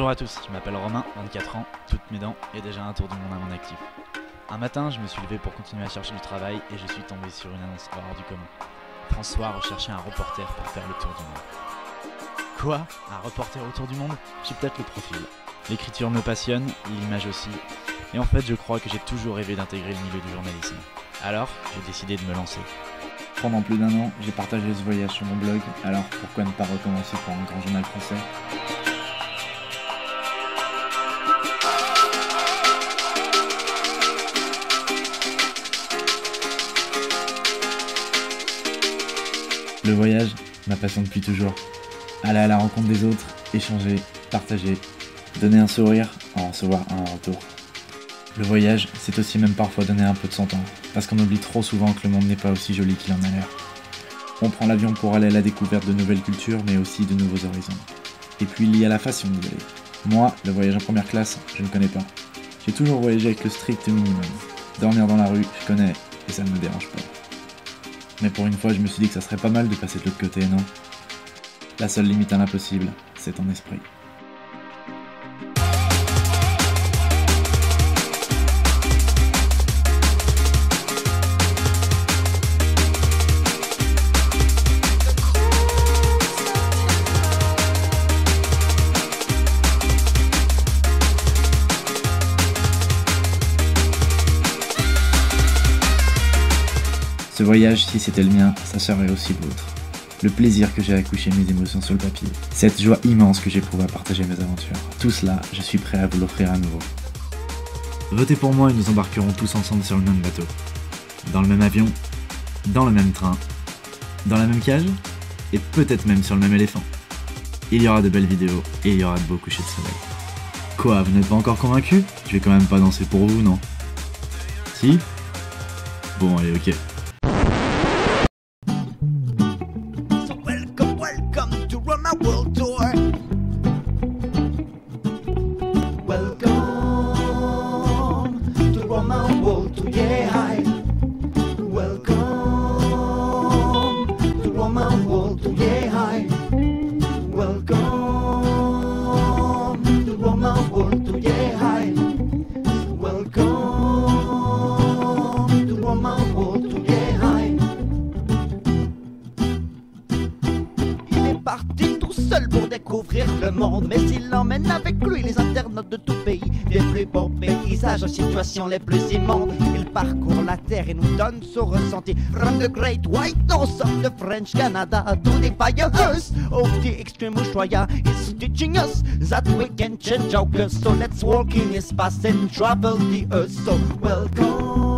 Bonjour à tous, je m'appelle Romain, 24 ans, toutes mes dents et déjà un tour du monde à mon actif. Un matin, je me suis levé pour continuer à chercher du travail et je suis tombé sur une annonce hors du commun. François recherchait un reporter pour faire le tour du monde. Quoi? Un reporter autour du monde? J'ai peut-être le profil. L'écriture me passionne, l'image aussi. Et en fait, je crois que j'ai toujours rêvé d'intégrer le milieu du journalisme. Alors, j'ai décidé de me lancer. Pendant plus d'un an, j'ai partagé ce voyage sur mon blog, alors pourquoi ne pas recommencer pour un grand journal français? Le voyage, ma passion depuis toujours. Aller à la rencontre des autres, échanger, partager, donner un sourire, en recevoir un retour. Le voyage, c'est aussi même parfois donner un peu de son temps, parce qu'on oublie trop souvent que le monde n'est pas aussi joli qu'il en a l'air. On prend l'avion pour aller à la découverte de nouvelles cultures, mais aussi de nouveaux horizons. Et puis il y a la façon d'y aller. Moi, le voyage en première classe, je ne connais pas. J'ai toujours voyagé avec le strict minimum. Dormir dans la rue, je connais, et ça ne me dérange pas. Mais pour une fois, je me suis dit que ça serait pas mal de passer de l'autre côté, non? La seule limite à l'impossible, c'est ton esprit. Ce voyage, si c'était le mien, ça serait aussi le vôtre. Le plaisir que j'ai à coucher mes émotions sur le papier, cette joie immense que j'éprouve à partager mes aventures, tout cela, je suis prêt à vous l'offrir à nouveau. Votez pour moi et nous embarquerons tous ensemble sur le même bateau. Dans le même avion, dans le même train, dans la même cage, et peut-être même sur le même éléphant. Il y aura de belles vidéos et il y aura de beaux couchers de soleil. Quoi, vous n'êtes pas encore convaincu Je vais quand même pas danser pour vous, non? Si? Bon, allez, ok. Le monde, mais il emmène avec lui les internautes de tout pays, des plus beaux paysages aux situations les plus immondes. Il parcourt la terre et nous donne son ressenti. From the great white north of the French Canada to the firehouse of the extreme Ushuaia, he's teaching us that we can change our course. So let's walk in his path and travel the earth. So welcome.